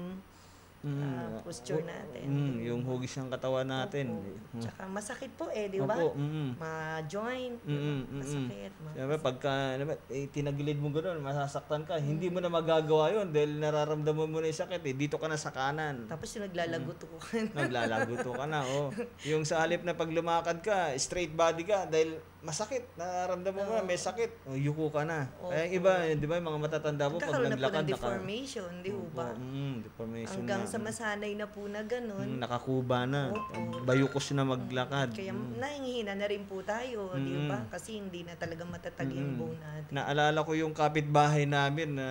Mhm. ah, posture natin. mhm, yung hugis ng katawan natin. Opo. Mhm. Tsaka masakit po eh, di ba? Opo, mhm. Ma-joint, di ba? Mm-mm, mm-mm. masakit. ma- Siyempre, pagka ano eh, tinagilid mo gano'n, masasaktan ka. Hindi mo na magagawa yon dahil nararamdaman mo na yung sakit. Eh. Dito ka na sa kanan. Tapos yung naglalagutukan. Naglalaguto ka na. Oh. Yung sa halip na pag lumakad ka, straight body ka dahil masakit. Nararamdaman mo na may sakit. Oh, yuko ka na. Kaya yung iba, di ba, yung mga matatanda po, pag Nagkakaroon na po naglakad, ng naka... deformation, di ba? mm, deformation Hanggang na. sa masanay na po na ganun. Mm, nakakuba na. Opo. Bayukos na maglakad. Kaya Mm. nahihina na rin po tayo, di Mm. ba? Kasi hindi na talaga matatag yung Mm. bone natin. Naalala ko yung kapitbahay namin na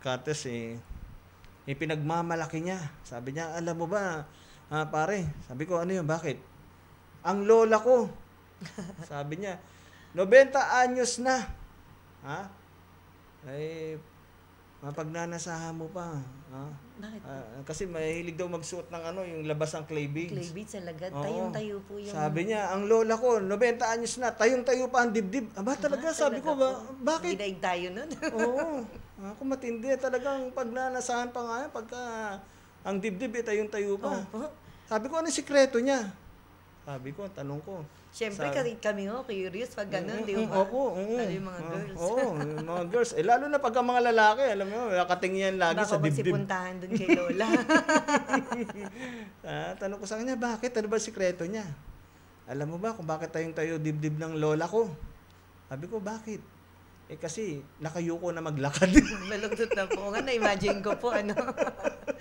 Kates eh. Eh, pinagmamalaki niya. Sabi niya, alam mo ba, ah, pare, sabi ko, ano yun, bakit? Ang lola ko. sabi niya, 90 anyos na. Ha? Ay, mapagnanasahan mo pa. Ha? Bakit? Ah, kasi mahilig daw magsuot ng ano, yung labas ng clay beads. Clay beads talaga. Oo. Tayong-tayo po yung... Sabi niya, ang lola ko, 90 anyos na, tayong-tayo pa ang dibdib. Aba, talaga, sabi ko ba, Talaga po. bakit? Binaig tayo nun. Oo. Ako matindi. Talagang pagnanasahan pa nga yan, pagka ang dibdib eh, tayong-tayo pa. Opo. Sabi ko, ano yung sikreto niya? Sabi ko, tanong ko. Siyempre, kasi kami ho, curious pag ganun, di Mm, ba? Opo, oo. Lalo yung mga girls. Oo, yung mga girls. Eh, lalo na pagka mga lalaki, alam mo, nakatingin lagi Baka sa dibdib. magsipuntahan dun kay Lola. ah, tanong ko sa kanya, bakit? Ano ba ang sikreto niya? Alam mo ba kung bakit tayong tayo dibdib ng lola ko? Sabi ko, bakit? Eh kasi nakayuko na maglakad. Malungkot na po. Nga, na-imagine ko po, ano.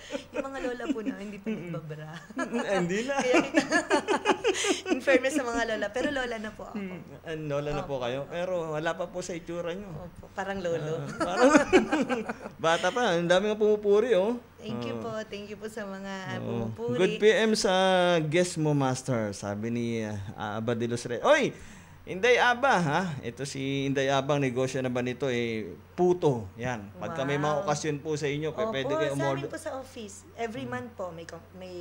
yung mga lola po na, hindi pa nagbabra. Hindi na. Kaya, in fairness sa mga lola. Pero lola na po ako. Ang lola na po kayo. Pero wala pa po sa itsura nyo. Opo, parang lolo. Ah, parang bata pa. Ang dami nga pumupuri, oh. Thank you po. Thank you po sa mga Oo. pumupuri. Good PM sa guest mo, Master. Sabi ni uh, Aba de los Reyes. Oy! Inday Aba, ha? Ito si Inday Abang, negosyo na ba nito? Eh, puto. Yan. Pagka may mga Wow. okasyon po sa inyo, pe, Opo, pwede kayo umorder. po sa office. Every month po, may, may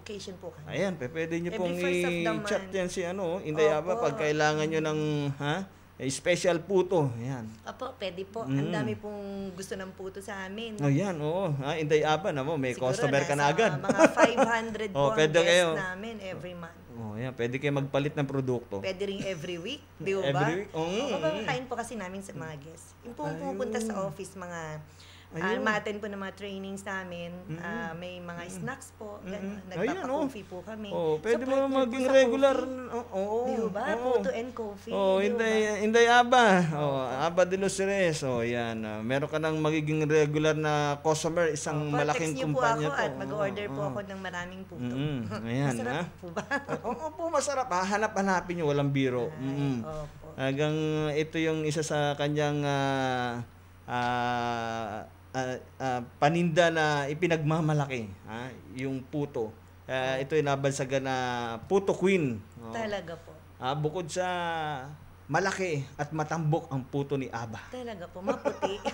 occasion po kami. Ayan, pe, pwede nyo Every pong i-chat yan si ano, Inday Aba, Opo. pag kailangan nyo ng, ha? Eh, special puto. Ayan. Opo, pwede po. Mm. Ang dami pong gusto ng puto sa amin. Oh, yan, oo. Ha, Inday Aba na mo, may Siguro customer ka na agad. mga 500 Oh, po ang pwede guest kayo. namin every month. Oh, yan, pwede kayo magpalit ng produkto. Pwede rin every week, di ba? Every week? Oo, Oo, mm, kain po kasi namin sa mga guests. Yung pong pumupunta sa office, mga ah, Ayun. ma-attend po ng mga trainings namin. Ah, may mga snacks po. Mm-mm. Ayun, oh. Nagpapa-coffee po kami. Oh, pwede So, mo po maging regular. Oo. Oh, Di ba? oo. Photo and coffee. Oh, Inday? Inday Aba. Oh, Aba de los Reyes. Oh, yan. Ah, meron ka nang magiging regular na customer, isang Oh, malaking niyo po kumpanya ako to. at mag-order po Oo. ako ng maraming puto. Mm-mm. Ayan, Masarap ha? po ba? Oo po, masarap. ha? Hanap-hanapin nyo, walang biro. Mm. Opo. Hanggang ito yung isa sa kanyang ah, ah, ah, ah, paninda na ipinagmamalaki, ha? yung puto. Ah, ito yung nabansagan na puto queen. Oh. Talaga po. Ah, bukod sa malaki at matambok ang puto ni Aba. Talaga po. Maputi.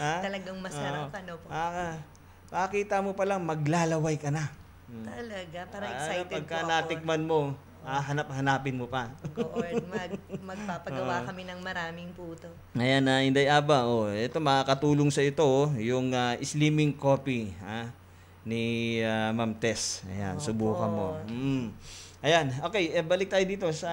Ha? Talagang masarap. Oo. Ano po. Ah, makita mo pa lang, maglalaway ka na. Talaga. Para Ah, excited pagka po ako. natikman mo, ah, hanap-hanapin mo pa. Or mag, magpapagawa kami ng maraming puto. Ayan na, Inday Aba, oh, ito makakatulong sa ito, oh, yung ah, slimming coffee, ha? ni ah, Ma'am Tess. Ayan, subukan mo. Mm. Ayan, okay, eh, balik tayo dito sa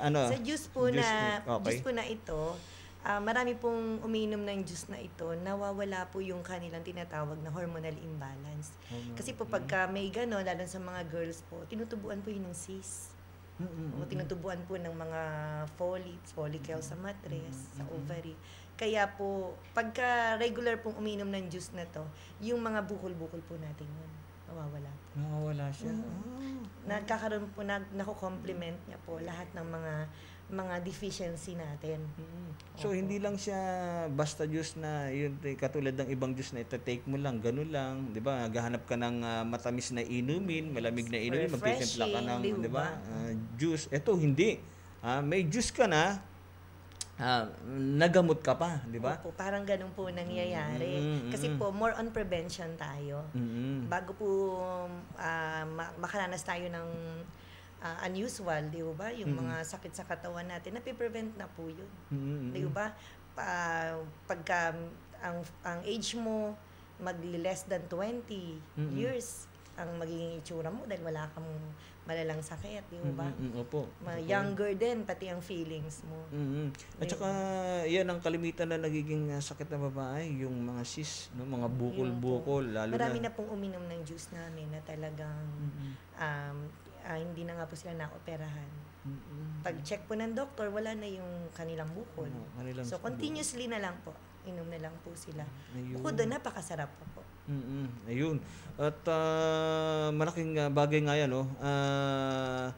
ano. Sa juice po juice na okay. juice po na ito, ah, marami pong umiinom ng juice na ito, nawawala po yung kanilang tinatawag na hormonal imbalance. Kasi po pagka may gano'n, lalo sa mga girls po, tinutubuan po yun ng cyst. O tinutubuan po ng mga follics, follicles sa matres, sa ovary. Kaya po, pagka regular pong uminom ng juice na to, yung mga bukol-bukol po natin yun, mawawala po. Nakawala siya. Nagkakaroon po, nag, nako-complement niya po lahat ng mga mga deficiency natin. Mm. So hindi lang siya basta juice na yun eh, katulad ng ibang juice na ita-take mo lang, ganun lang, 'di ba? Gahanap ka ng ah, matamis na inumin, malamig na inumin, magtitimpla ka ng, 'di ba? ah, juice. Ito hindi. Ah, may juice ka na, ah, nagamot ka pa, 'di ba? Opo, parang ganun po nangyayari. Mm, Kasi mm. po, more on prevention tayo. Mm. Bago po ma- makaranas tayo ng ah, unusual, di ba? Yung mga sakit sa katawan natin, napiprevent na po yun. Mm. Di ba? Pa, pagka ang, ang age mo, mag less than 20 Mm-mm. years ang magiging itsura mo dahil wala kang malalang sakit, di ba? Mm, mm, opo. Ma- younger din, pati ang feelings mo. Mm. At saka yan ang kalimitan na nagiging ah, sakit ng babae, yung mga sis, no, mga bukol-bukol lalo Marami na. na pong uminom ng juice namin na talagang um, ah, hindi na nga po sila naoperahan. Mm-mm. Pag-check po ng doktor, wala na yung kanilang bukol. Oo, kanilang So, continuously na lang po. Inom na lang po sila. Ayun. Bukod doon, napakasarap pa po. Mm-mm. Ayun. At ah, malaking ah, bagay nga yan, no? Ah,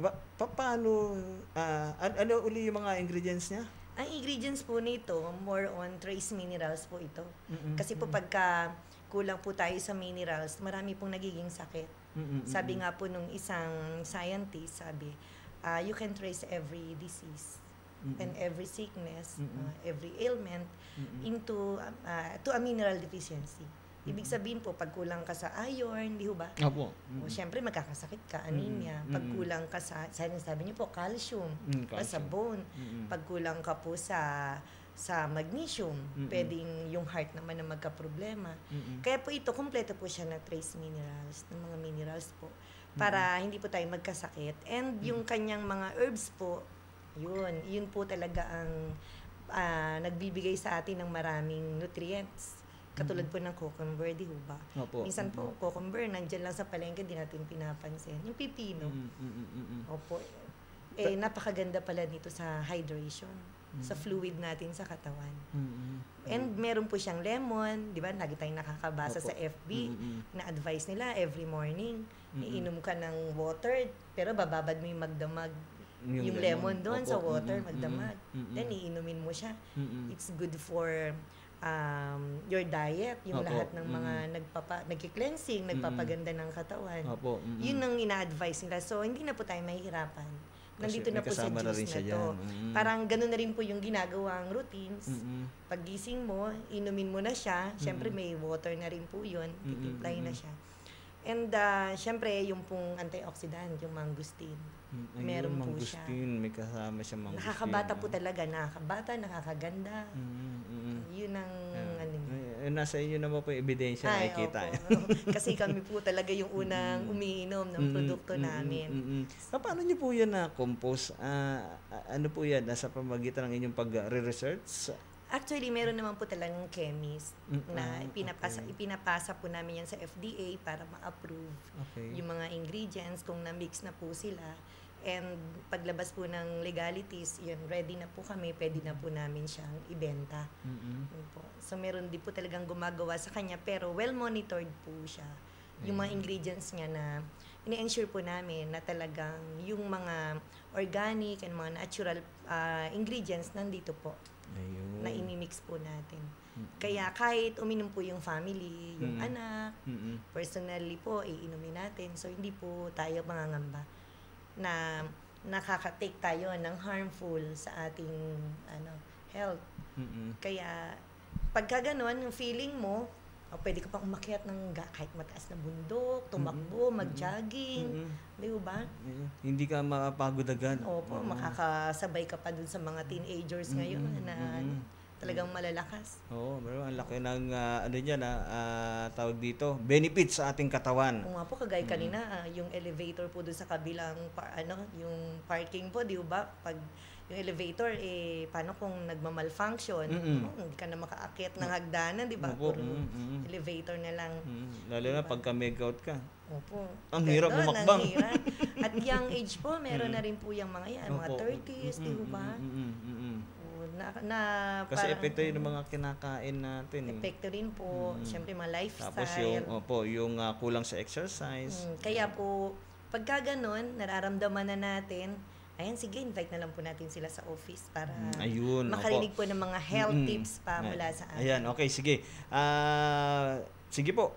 ba, pa- paano, ah, an- ano uli yung mga ingredients niya? Ang ingredients po nito, more on trace minerals po ito. Mm-mm. Kasi po pagka kulang po tayo sa minerals, marami pong nagiging sakit. Mm-mm. Sabi nga po nung isang scientist, sabi, ah, you can trace every disease and every sickness, Mm-mm. ah, every ailment into ah, to a mineral deficiency. Ibig sabihin po, pag kulang ka sa iron, di ho ba? Opo. O, syempre, magkakasakit ka, anemia. Mm-mm. Pag Mm-mm. kulang ka sa, sabi, niyo po, calcium, Mm, o sa bone. Mm-mm. Pag kulang ka po sa sa magnesium, Mm-mm. pwedeng yung heart naman na magka-problema. Mm-mm. Kaya po ito, kumpleto po siya na trace minerals, ng mga minerals po, para hindi po tayo magkasakit. And yung kanyang mga herbs po, yun, yun po talaga ang ah, nagbibigay sa atin ng maraming nutrients. Katulad po ng cucumber, di ba? Opo. Minsan po, cucumber, nandyan lang sa palengke, di natin pinapansin. Yung pipino, Mm, mm, mm, mm, mm. opo, eh, napakaganda pala nito sa hydration, sa fluid natin sa katawan. Mm-mm. And meron po siyang lemon, di ba? Lagi tayong nakakabasa Opo. sa FB Mm-mm. na advice nila every morning, Mm-mm. iinom ka ng water, pero bababad mo yung magdamag. Yung, lemon, doon Opo. sa water, Mm-mm. magdamag. Mm-mm. Then, iinumin mo siya. Mm-mm. It's good for um, your diet, yung Opo. lahat ng mga nagpapa, nagki-cleansing, nagpapaganda ng katawan. Opo. mm-mm. Yun ang ina-advise nila. So, hindi na po tayo mahihirapan. Kasi Nandito na po sa kasama na rin juice siya na, to. dyan. Mm. Parang ganun na rin po yung ginagawang routines. Mm-mm. Paggising mo, inumin mo na siya. Siyempre, may water na rin po yun. Mm-mm, Titimplahin na mm-mm. siya. And, uh, siyempre, yung pong antioxidant, yung mangosteen. Mm, ayun, Meron po siya. mangustin, May kasama siya mangustin. Nakakabata po ah. talaga. Nakakabata, nakakaganda. Mm, mm, mm. Yun ang, nasa inyo naman po yung ebidensya Ay, nakikita. opo. Kasi kami po talaga yung unang umiinom ng Mm, produkto mm, namin. mm, mm. Pa- Paano niyo po yan na-compose? Ah, ano po yan? Nasa pamagitan ng inyong pag-research? Actually, meron naman po talagang chemist Mm, na ah, ipinapasa, okay. ipinapasa po namin yan sa FDA para ma-approve Okay. yung mga ingredients kung na-mix na po sila. And paglabas po ng legalities, yun, ready na po kami, pwede na po namin siyang ibenta. Yun po. So meron din po talagang gumagawa sa kanya pero well monitored po siya. Yung mga ingredients niya na ini-ensure po namin na talagang yung mga organic and mga natural ah, ingredients nandito po Ayun. na imimix po natin. Kaya kahit uminom po yung family, yung Mm. anak, Mm-mm. personally po, iinumin natin. So, hindi po tayo mangangamba na nakaka-take tayo ng harmful sa ating ano health. Mm-mm. Kaya, pagka ganun, yung feeling mo, oh, pwede ka pang umakyat ng kahit mataas na bundok, tumakbo, mag-jogging, Mm-mm. di ba? Ayun. Hindi ka mapagod agad. Opo, Oo. makakasabay ka pa dun sa mga teenagers ngayon Mm-mm. na Mm-mm. Talagang malalakas. Oo, pero ang laki ng ah, ano niya na ah, tawag dito, benefits sa ating katawan. Kung nga po, kagaya kanina, ah, yung elevator po doon sa kabilang, par, ano, yung parking po, di ba? Pag yung elevator, eh, paano kung nagmamalfunction? Mm-mm. Oh, hindi ka na makaakyat ng hagdanan, di ba? Opo, Puro mm, mm. elevator na lang. Mm, Lalo na pagka make out ka. Opo. Ang hirap ang hirap. At young age po, meron na rin po yung mga yan, mga Opo. 30s, di Mm, ba? mm, mm, mm, mm. Oo, na, na Kasi parang- epekto yun ng mga kinakain natin. Eh. Epekto rin po, Mm. syempre mga lifestyle. Tapos yung, opo, yung ah, kulang sa exercise. Mm, kaya po, pagka ganun, nararamdaman na natin, ayan, sige, invite na lang po natin sila sa office para Mm, ayun, makarinig opo. po ng mga health Mm-mm. tips pa mula sa atin. Ayan, okay, sige. Ah, sige po,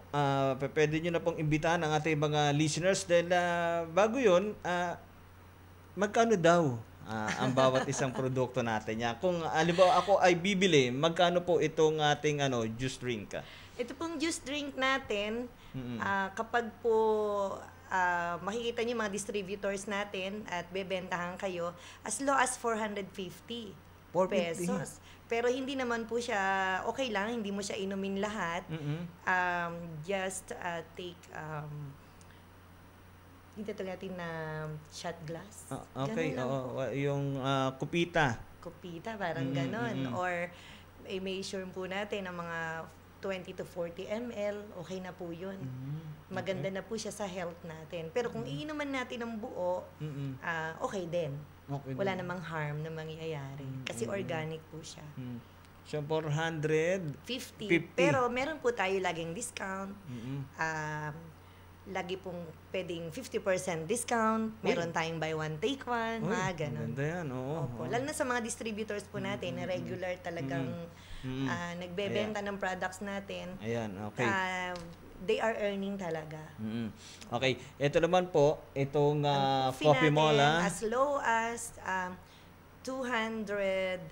p- pwede nyo na pong imbitahan ang ating mga listeners dahil ah, bago yun, ah, magkano daw ah, ang bawat isang produkto natin? Yan. Kung alimbawa ako ay bibili, magkano po itong ating ano, juice drink? ah? Ito pong juice drink natin, Mm-mm. ah, kapag po ah, makikita niyo mga distributors natin at bebentahan kayo, as low as 450 450? pesos. Pero hindi naman po siya, okay lang, hindi mo siya inumin lahat. Mm-mm. um, just uh, take um, dito natin na shot glass. Ah, okay, oo, wa- yung ah, kupita. Kupita, parang Mm, ganon. mm, mm. Or i-measure po natin ng mga 20 to 40 ml, okay na po yun. Mm, Maganda na po siya sa health natin. Pero kung iinuman natin ng buo, Mm-mm. ah, okay din. Okay Wala din. namang harm na mangyayari. Kasi organic po siya. Mm. So, 400. 50. 50. Pero meron po tayo laging discount. Mm-mm. um, lagi pong pwedeng 50% discount, meron tayong buy one, take one, Uy, mga ganun. Maganda yan, oo. Opo. oo. Lalo na sa mga distributors po natin na regular talagang Mm. ah, nagbebenta ng products natin, Ayan, okay. ah, they are earning talaga. Mm. Okay, ito naman po, itong ah, Coffee coffee natin, mall, ah. as low as um, 250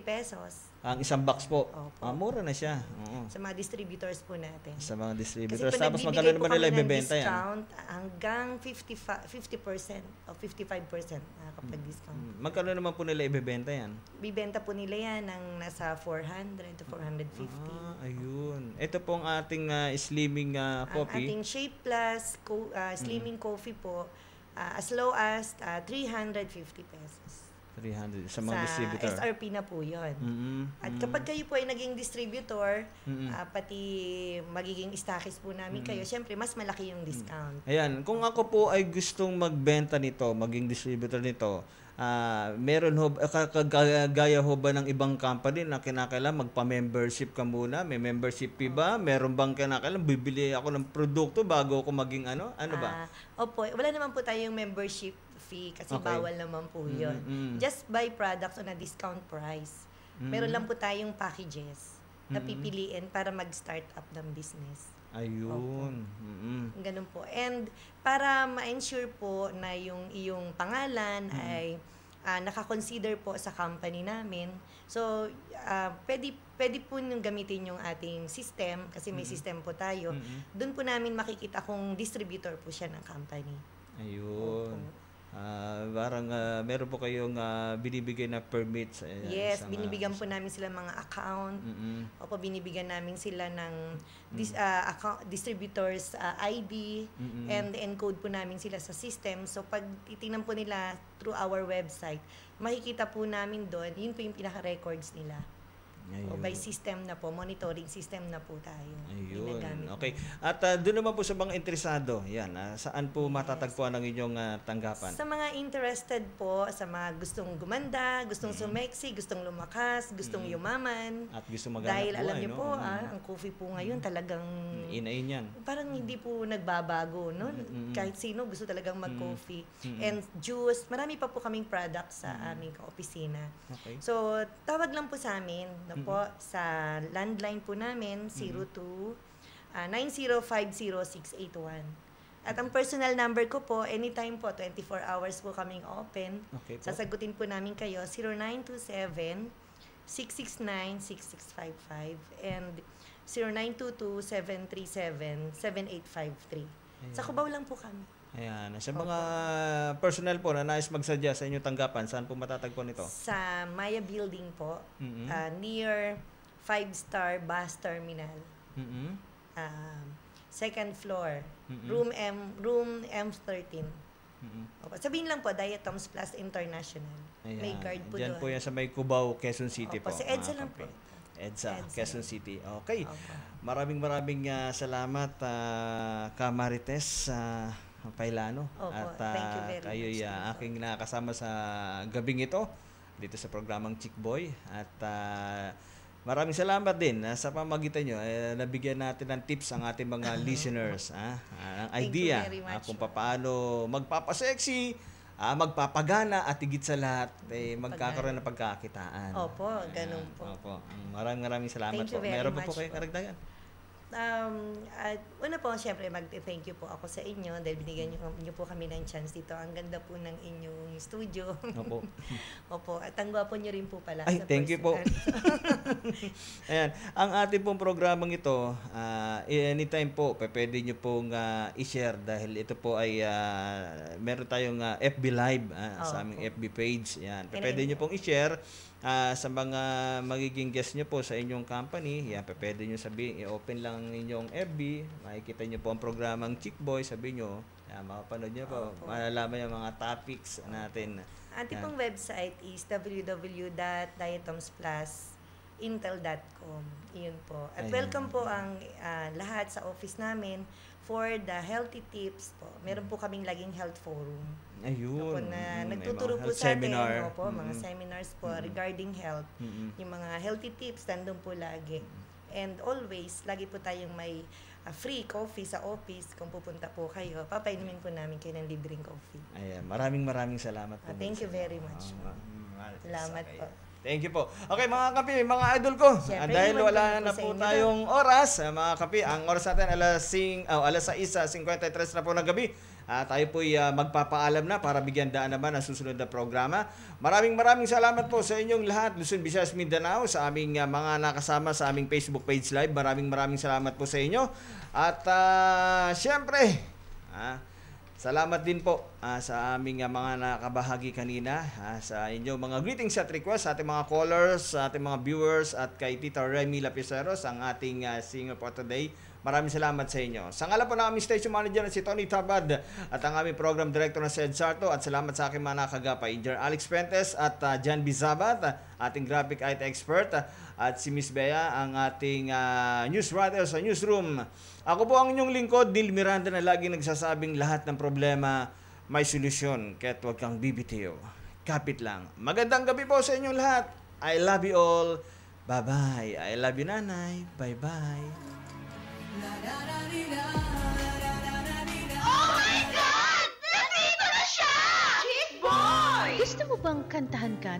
pesos ang isang box po. Opo. Ah, mura na siya. Oo. sa mga distributors po natin. Sa mga Kasi distributors. pag Tapos magkano po naman nila ibebenta yan? discount, hanggang 55, 50% o 55% nakakapag-discount. Mm, Magkano naman po nila ibebenta yan? Bibenta po nila yan ng nasa 400 to 450. Ah, ayun. Ito pong ating ah, slimming ah, Ang coffee. ating Shape Plus co- ah, Slimming Coffee po, ah, as low as ah, 350 pesos. 300 sa mga distributor. SRP na po yun. Mm-mm. At kapag kayo po ay naging distributor, Mm-mm. ah, pati magiging stockist po namin kayo, syempre mas malaki yung discount. Ayan, kung ako po ay gustong magbenta nito, maging distributor nito, ah meron ho, ah, kagaya ho ba ng ibang company na kinakailangan magpa-membership ka muna? May membership fee ba? Meron bang kinakailangan bibili ako ng produkto bago ako maging ano? Ano ba? Ah, opo, wala naman po tayong membership fee kasi Okay. bawal naman po yun. Mm, mm. Just buy products on a discount price. Meron lang po tayong packages na pipiliin para mag-start up ng business. Ayun. Mm-mm. Ganun po. And para ma-ensure po na yung iyong pangalan ay ah, nakakonsider po sa company namin. So, ah, pwede, pwede po nyung gamitin yung ating system kasi may system po tayo. Doon po namin makikita kung distributor po siya ng company. Ayun. Ah, parang ah, meron po kayong ah, binibigay na permits. ayan, Yes, sa mga- binibigyan po namin sila mga account. Mm-mm. Opo, binibigyan namin sila ng dis, ah, account, distributors ah, ID and encode po namin sila sa system. So, pag titingnan po nila through our website, makikita po namin doon, yun po yung pinaka-records nila. Ayun. O by system na po, monitoring system na po tayo. Ayun. Okay. At ah, doon naman po sa mga interesado, yan, ah, saan po matatagpuan ang inyong ah, tanggapan? Sa mga interested po, sa mga gustong gumanda, gustong Mm-hmm. sumeksi, gustong lumakas, gustong yumaman. At gusto maghanap Dahil alam buhay, niyo no? po, Mm. ah, ang coffee po ngayon talagang Inain yan. parang hindi po nagbabago, no? Mm-mm. Kahit sino gusto talagang mag-coffee. Mm-mm. And juice, marami pa po kaming products sa aming opisina. Okay. So, tawag lang po sa amin, no po, sa landline po namin, 02 ah, 9050681. At ang personal number ko po, anytime po, 24 hours po kaming open. Okay po. Sasagutin po namin kayo, 0927 669-6655 and 0922-737-7853. Sa Cubao lang po kami. Ayan. Sa mga personal po na nais magsadya sa inyong tanggapan, saan po matatagpuan ito? Sa Maya Building po, Mhm. ah, near Five Star Bus Terminal. Mhm. Um, second floor, Mm-mm. room M room M13. Mhm. Opo. Sabihin lang po, Diatoms Plus International. May Ayan. guard po Diyan doon. po yan sa may Cubao, Quezon City Opo, po. si EDSA lang po. EDSA, EDSA Quezon. City. Okay. Opo. Maraming maraming ah, salamat ah, Ka Marites ah, Pailano Opo, at thank you ah, very kayo much ah, po. aking nakasama sa gabing ito dito sa programang Chick Boy at ah, maraming salamat din ah, sa pamagitan nyo eh, nabigyan natin ng tips ang ating mga listeners ng Thank you idea much kung po. paano magpapasexy ah, magpapagana at higit sa lahat eh, magkakaroon ng pagkakitaan. Opo, ganun po. Opo. Maraming maraming salamat Thank po. Meron pa po much kayong po. karagdagan? Um, at una po, syempre, mag-thank you po ako sa inyo dahil binigyan niyo, niyo po kami ng chance dito. Ang ganda po ng inyong studio. Opo. Opo, at ang gwapo niyo rin po pala. Ay, sa thank you po. Ayan, ang ating pong programang ito, ah, anytime po, pwede nyo pong ah, i-share dahil ito po ay ah, meron tayong ah, FB Live ah, sa Oo aming po. FB page. Yan, pe- Yan pwede nyo pong i-share ah, sa mga magiging guest nyo po sa inyong company. Yan, pwede nyo sabihin, i-open lang ang inyong FB, makikita nyo po ang programang Chick Boy, sabi nyo, yan, makapanood nyo po, Opo. malalaman yung mga topics natin. Ating Yan. pong website is www.diatomsplusintel.com. Iyon po. At Ayan. welcome po ang ah, lahat sa office namin for the healthy tips po. Meron po kaming laging health forum. Ayun. Opo, na Mm, nagtuturo mga po sa seminar. atin. Opo, mga Mm-mm. seminars po Mm-mm. regarding health. Mm-mm. Yung mga healthy tips, nandun po lagi. And always, lagi po tayong may ah, free coffee sa office. Kung pupunta po kayo, papainumin po namin kayo ng libreng coffee. Ayan, maraming maraming salamat po. Ah, thank you very much. Ah, Salamat po. Thank you po. Okay, mga kapi, mga idol ko. Siyempre, ah, dahil wala na po po tayong oras, ah, mga kapi, ang oras natin alas, sing, oh, alas 6.53 na po ng gabi. Ah, tayo po magpapaalam na para bigyan daan naman ang susunod na programa. Maraming maraming salamat po sa inyong lahat, Luzon, Visayas, Mindanao, sa aming ah, mga nakasama sa aming Facebook page live. Maraming maraming salamat po sa inyo. At ah, syempre, ah, Salamat din po ah, sa aming ah, mga nakabahagi kanina ah, sa inyong mga greetings at requests sa ating mga callers, sa ating mga viewers at kay Tita Remy Lapiceros, ang ating ah, singer for today. Maraming salamat sa inyo. Sa ngalan po ng aming station manager na si Tony Tabad at ang aming program director na si Ed Sarto at salamat sa aking mga nakagapay, Engineer Alex Pentes at ah, Jan Bizabat, ating graphic IT expert at si Miss Bea, ang ating ah, news writer sa newsroom. Ako po ang inyong lingkod, Dil Miranda na lagi nagsasabing lahat ng problema may solusyon, kaya't huwag kang bibitiw. Kapit lang. Magandang gabi po sa inyong lahat. I love you all. Bye-bye. I love you, nanay. Bye-bye. Oh my God! Nandito na siya! Chick Boy! Gusto mo bang kantahan ka